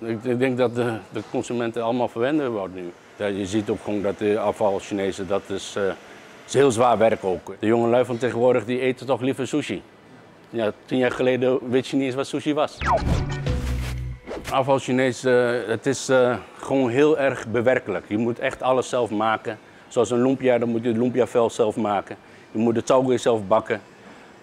Ik, denk dat de, de consumenten allemaal verwenden worden nu. Je ziet ook gewoon dat de afval Chinezen, dat is, eh, is heel zwaar werk ook. De jonge lui van tegenwoordig die eten toch liever sushi. Ja, tien jaar geleden weet je niet eens wat sushi was. Afval Chinees, eh, het is eh, gewoon heel erg bewerkelijk. Je moet echt alles zelf maken. Zoals een lumpia, dan moet je het lumpiavel zelf maken. Je moet de taugui zelf bakken.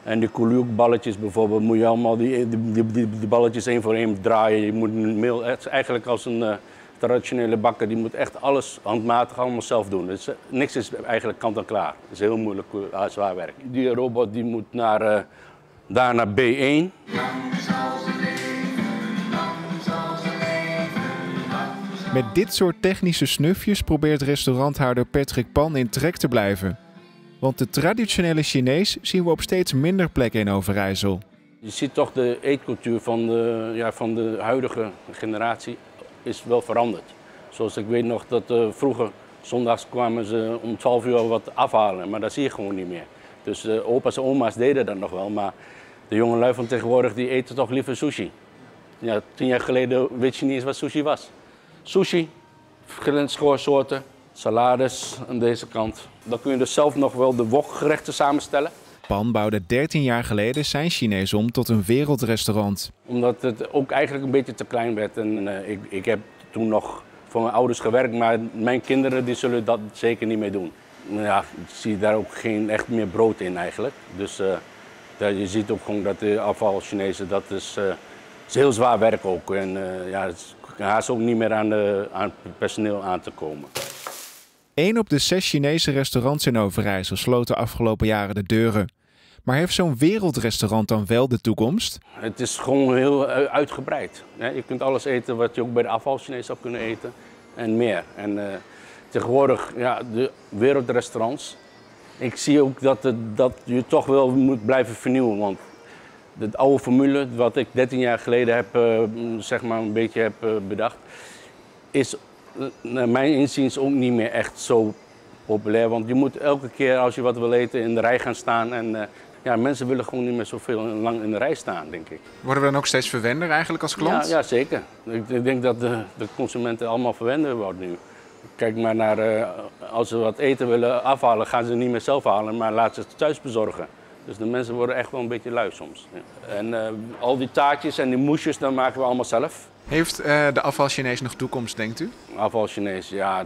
En die balletjes bijvoorbeeld, moet je allemaal die, die, die, die balletjes één voor één draaien. Je moet een meel, eigenlijk als een uh, traditionele bakker, die moet echt alles handmatig allemaal zelf doen. Dus, uh, niks is eigenlijk kant en klaar. Het is heel moeilijk, uh, zwaar werk. Die robot die moet naar, daar naar B1. Met dit soort technische snufjes probeert restauranthouder Patrick Pan in trek te blijven. Want de traditionele Chinees zien we op steeds minder plekken in Overijssel. Je ziet toch de eetcultuur van de, ja, van de huidige generatie is wel veranderd. Zoals ik weet nog dat uh, vroeger zondags kwamen ze om 12 uur wat afhalen, maar dat zie je gewoon niet meer. Dus de opa's en oma's deden dat nog wel, maar de jonge lui van tegenwoordig die eten toch liever sushi. Ja, tien jaar geleden weet je niet eens wat sushi was. Sushi, verschillende soorten, salades aan deze kant. Dan kun je dus zelf nog wel de wokgerechten samenstellen. Pan bouwde 13 jaar geleden zijn Chinees om tot een wereldrestaurant. Omdat het ook eigenlijk een beetje te klein werd. En uh, ik, ik heb toen nog voor mijn ouders gewerkt, maar mijn kinderen die zullen dat zeker niet meer doen. Ja, ik zie daar ook geen echt meer brood in eigenlijk. Dus uh, je ziet ook gewoon dat de afval Chinezen, dat is, uh, is heel zwaar werk ook. En ja, het is haast ook niet meer aan, de, aan het personeel aan te komen. Eén op de zes Chinese restaurants in Overijssel sloot de afgelopen jaren de deuren. Maar heeft zo'n wereldrestaurant dan wel de toekomst? Het is gewoon heel uitgebreid. Je kunt alles eten wat je ook bij de afval Chinees zou kunnen eten en meer. En uh, tegenwoordig, ja, de wereldrestaurants. Ik zie ook dat, het, dat je toch wel moet blijven vernieuwen. Want de oude formule, wat ik 13 jaar geleden heb, uh, zeg maar een beetje heb bedacht, is naar mijn inziens ook niet meer echt zo populair. Want je moet elke keer als je wat wil eten in de rij gaan staan. En uh, ja, mensen willen gewoon niet meer zoveel lang in de rij staan, denk ik. Worden we dan ook steeds verwender eigenlijk als klant? Ja, ja zeker. Ik, ik, denk dat de, de, consumenten allemaal verwender worden nu. Kijk maar naar, uh, als ze wat eten willen afhalen, gaan ze niet meer zelf halen, maar laten ze het thuis bezorgen. Dus de mensen worden echt wel een beetje lui soms. Ja. En uh, al die taartjes en die moesjes, dan maken we allemaal zelf. Heeft uh, de afval Chinees nog toekomst, denkt u? Afval Chinees, ja,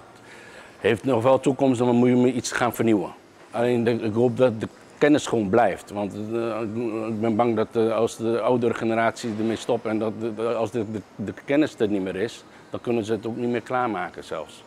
heeft nog wel toekomst, maar moet je iets gaan vernieuwen. Alleen de, ik hoop dat de kennis gewoon blijft. Want uh, ik ben bang dat uh, als de oudere generatie ermee stopt en dat, als de, de, de kennis er niet meer is, dan kunnen ze het ook niet meer klaarmaken zelfs.